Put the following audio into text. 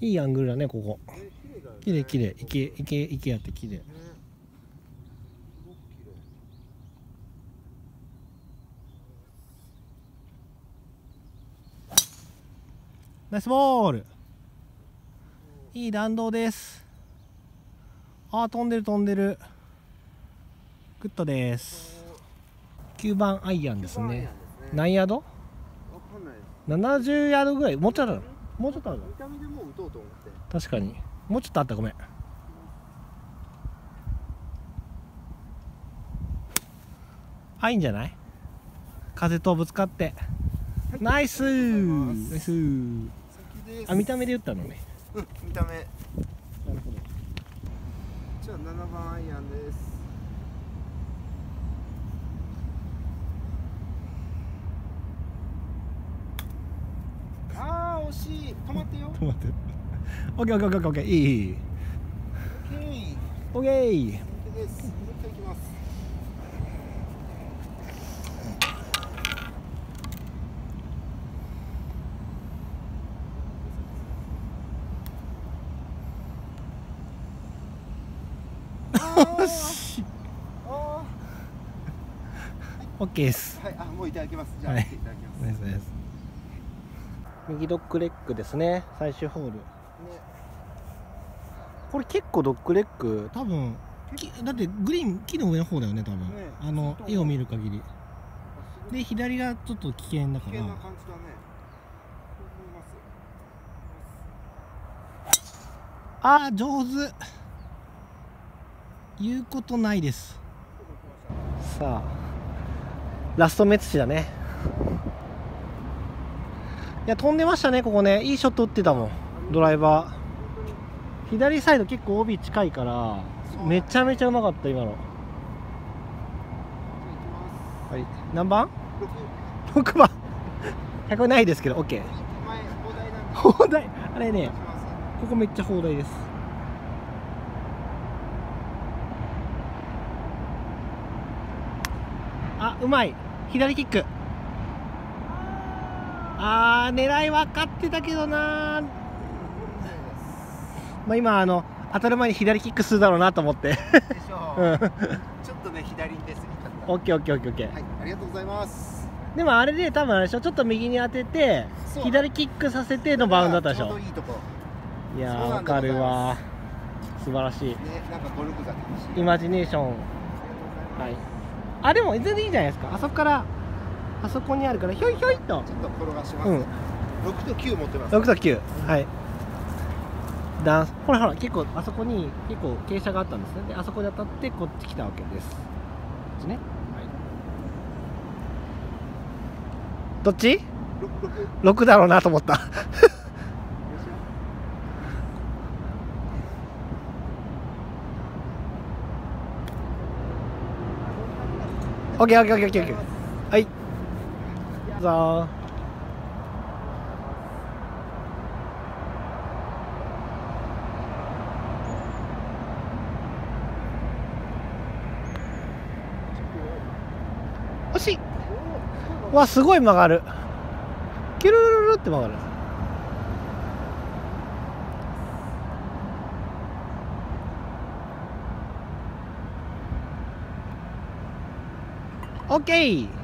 いいアングルだねここ。綺麗綺麗。池池池やって綺麗。ナイスボール。いい弾道です。あー飛んでる飛んでる。グッドです。9番アイアンですね。何ヤード？わかんないです。70ヤードぐらい。もうちょっとあるもうちょっとある見た目でもう打とうと思って。確かに。もうちょっとあった。ごめん。あいいんじゃない？風とぶつかって。ナイス。ナイス。あ見た目で打ったのね。うん見た目。なるほどじゃあ7番アイアンですあー惜しい止まってよ。待って。オッケーオッケーオッケーオッケーいいいい。オッケー本当です。もう一回いきます。オッケー。です。ーはいあもういただきます。じゃあ、はい。い、ただきます右ドッグレッグですね。最終ホール。ね。これ結構ドッグレッグ多分きだってグリーン木の上の方だよね多分、ね。あの絵を見る限り。で左がちょっと危険だから。危険な感じだね。ああ上手。言うことないです。さあラストメッチだねいや飛んでましたねここね。いいショット打ってたもん。ドライバー。左サイド結構 OB 近いからめちゃめちゃうまかった今の。はい。何番 ?6 番。100ないですけど OK 放題。なんで砲台あれねここめっちゃ砲台です。あうまい。左キック。あー狙い分かってたけどな。まあ今あの当たる前に左キックするだろうなと思って。でしょう。うん。ちょっオとね左に出過ぎちゃっッケーオッケーオッケーオッケー。たはいありがとうございます。でもあれで多分あれでしょ？ちょっと右に当てて左キックさせてのバウンドだったでしちょいいとこ。いやわかるわ。素晴らしい。ねなんかゴルフが楽しい。イマジネーション。はい。あでも全然いいじゃないですか。あそこからあそこにあるからひょいひょいっと。ちょっと転がします、うん。六と九持ってます。6と9はい。ダンス。ほらほら結構あそこに結構傾斜があったんですね。であそこに当たってこっち来たわけです。こっちね。はい。どっち？六六 ?6 だろうなと思った。オッケーオッケーオッケーオッケー。はいどうぞ惜しいわすごい曲がるキュルルルルって曲がるオッケー